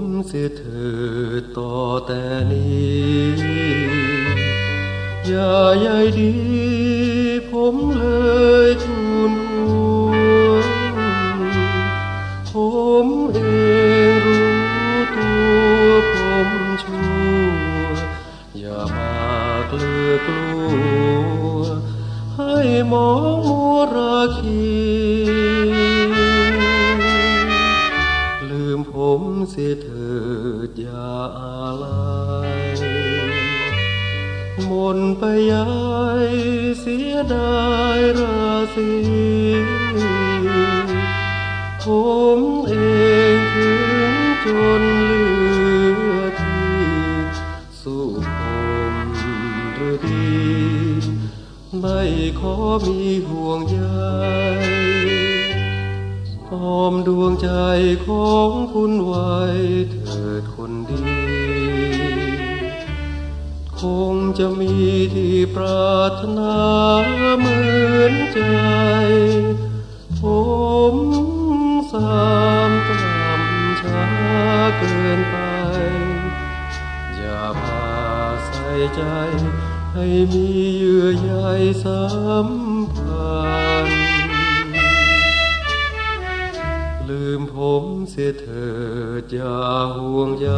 มเสียเถิดต่อแต่นี้ อย่าใยดี ผมเลยทูลหัผมเองรู้ตัวผมชั่ว อย่ามาเกลือกลัว ให้หมอมัวราคี ดอย่าอะไรมนไปย้ายเสียดายราศีผมเองถึงจนเหลือที่สู้ผมหรือดี ไม่ขอมีห่วงใย ดวงใจของคุณไว้เถิดคนดี คงจะมีที่ปรารถนาเหมือนใจ ผมสามตำช้าเกินไป อย่าพาใส่ใจ ให้มีเยื่อใยสัมพันธ์ มผมเสียเถิดอย่าห่วงใย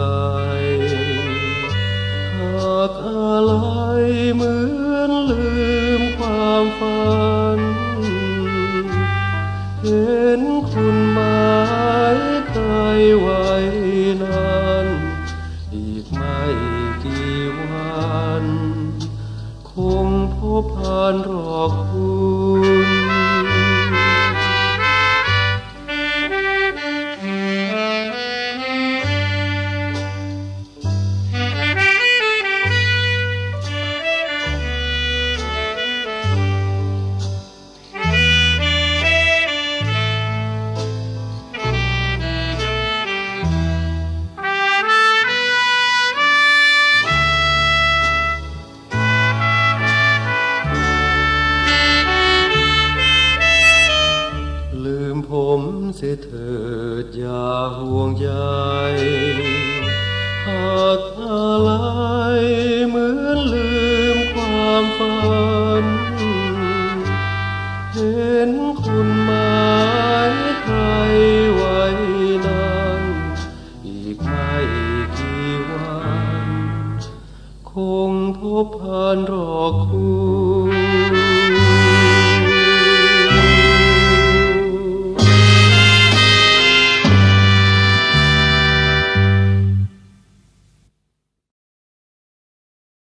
หากอะไรเหมือนลืมความฝัน เห็นคุณหมายไกลไว้นานอีกไม่กี่วัน คงพบผ่านรอกคุณ เสียเถิดอย่าห่วงใยหากอะไรเหมือนลืมความฝัน เห็นคุณหมายใครไว้นานอีกไม่กี่วัน คงพบผ่านรอคุณ